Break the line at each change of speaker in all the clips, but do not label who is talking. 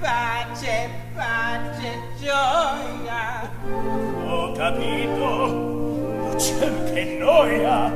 pace, pace, gioia.
Ho capito, non c'è che noia.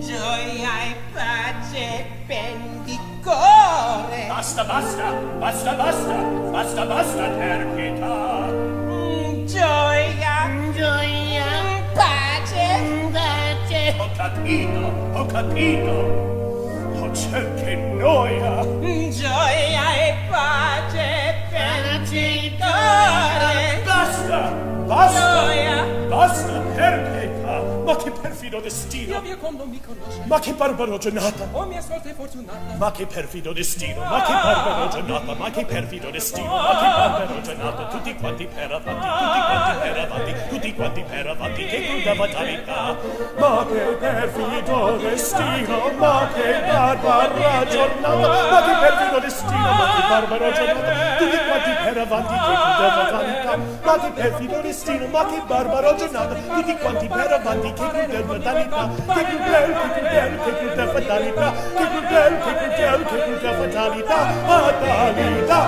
Gioia e pace, pendicore.
Basta, basta, basta, basta, basta, basta, per pietà.
Gioia,
gioia,
pace,
pace.
Ho capito, ho capito, ho c'è che noia.
Gioia e
Basta! Basta, per pietà! Ma che perfido destino!
Io mio quando mi conosce.
Ma che barbaro giornata!
Oh, mia sorte fortunata!
Ma che perfido destino! Ma che barbaro giornata! Ma che perfido destino! Ma che barbaro giornata! Tutti quanti per avanti! Tutti quanti per avanti! Tutti quanti per avanti! Che cruda fatalità! Ma che perfido destino! Ma che barbara giornata! Ma che perfido destino! Ma che barbaro giornata! ma ti per avanti che crudeltà ma ti perfido destino ma che barbaro giornata tutti quanti per avanti che crudel fatalità che crudel che crudel che crudel fatalità che crudel che crudel che crudel fatalità. Fatalità.